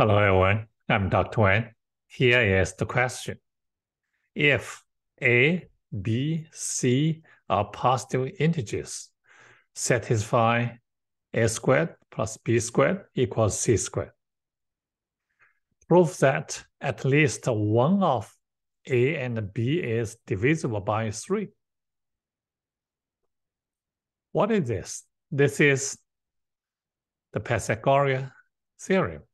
Hello, everyone. I'm Dr. Wang. Here is the question. If A, B, C are positive integers, satisfy A squared plus B squared equals C squared. Prove that at least one of A and B is divisible by 3. What is this? This is the Pythagorean theorem.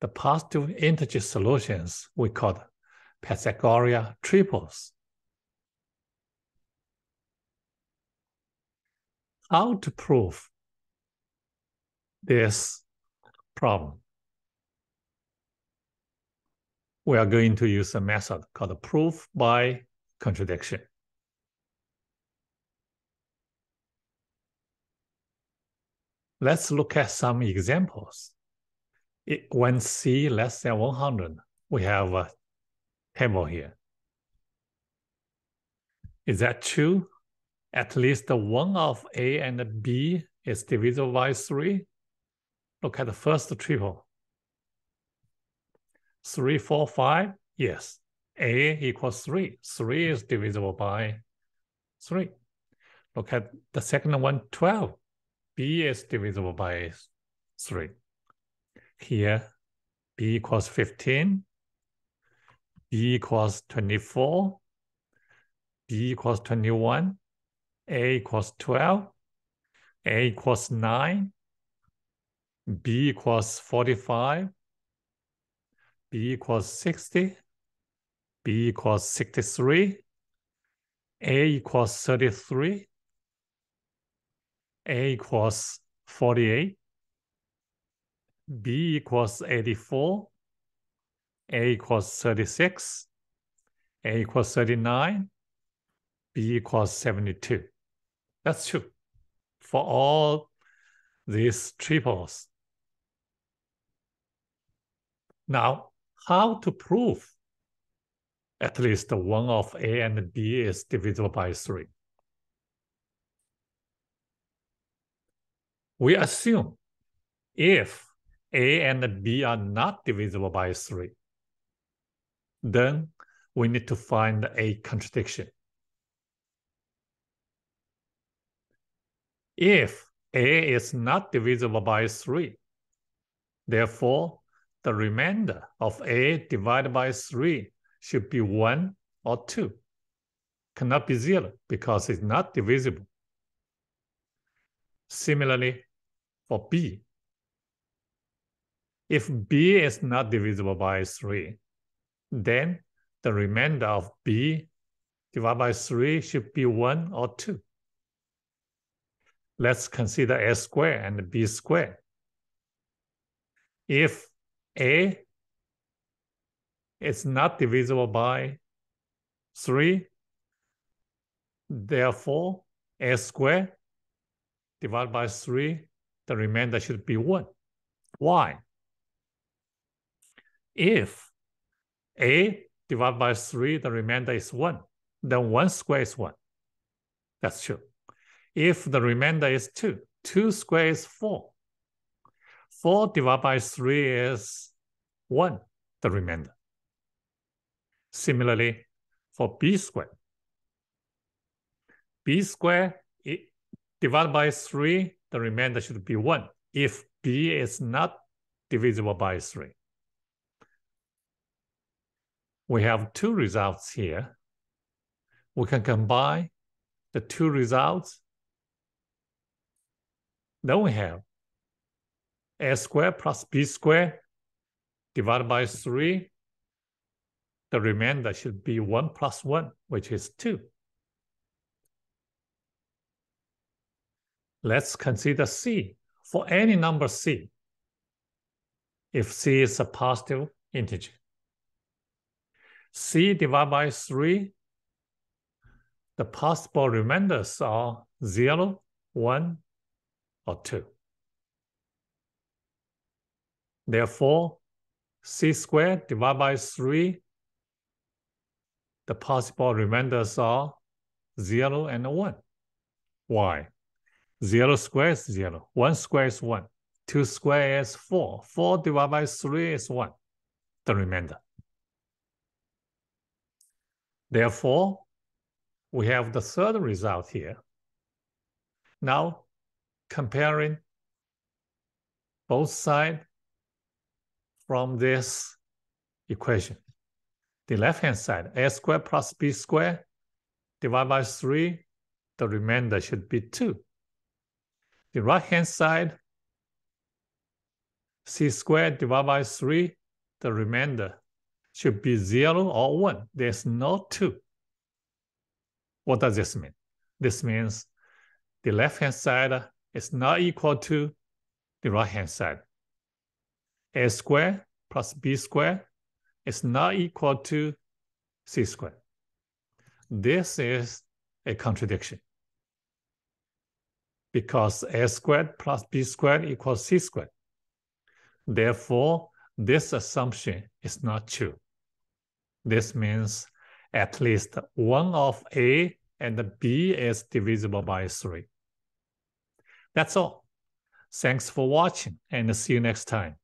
The positive integer solutions we call Pythagorean triples. How to prove this problem? We are going to use a method called proof by contradiction. Let's look at some examples. It, when C less than 100, we have a table here. Is that true? At least the one of A and B is divisible by 3. Look at the first triple. 3, 4, 5. Yes. A equals 3. 3 is divisible by 3. Look at the second one, 12 b is divisible by 3. Here, b equals 15, b equals 24, b equals 21, a equals 12, a equals 9, b equals 45, b equals 60, b equals 63, a equals 33, a equals 48, B equals 84, A equals 36, A equals 39, B equals 72. That's true for all these triples. Now, how to prove at least one of A and B is divisible by 3? we assume if A and B are not divisible by 3, then we need to find a contradiction. If A is not divisible by 3, therefore the remainder of A divided by 3 should be 1 or 2. Cannot be 0 because it's not divisible. Similarly, for b. If b is not divisible by 3, then the remainder of b divided by 3 should be 1 or 2. Let's consider a square and b square. If a is not divisible by 3, therefore a square divided by 3 the remainder should be 1. Why? If a divided by 3, the remainder is 1, then 1 square is 1. That's true. If the remainder is 2, 2 square is 4. 4 divided by 3 is 1, the remainder. Similarly, for b squared, b squared divided by 3 the remainder should be 1 if b is not divisible by 3. We have two results here. We can combine the two results. Then we have a squared plus b squared divided by 3. The remainder should be 1 plus 1, which is 2. Let's consider C for any number C. If C is a positive integer. C divided by 3, the possible remainders are 0, 1, or 2. Therefore, c squared divided by 3, the possible remainders are 0 and 1. Why? 0 squared is 0. 1 squared is 1. 2 squared is 4. 4 divided by 3 is 1, the remainder. Therefore, we have the third result here. Now, comparing both sides from this equation. The left-hand side, a squared plus b squared divided by 3, the remainder should be 2. The right-hand side, c squared divided by 3, the remainder should be 0 or 1. There's no 2. What does this mean? This means the left-hand side is not equal to the right-hand side. a squared plus b squared is not equal to c squared. This is a contradiction because a squared plus b squared equals c squared. Therefore, this assumption is not true. This means at least one of a and b is divisible by 3. That's all. Thanks for watching and see you next time.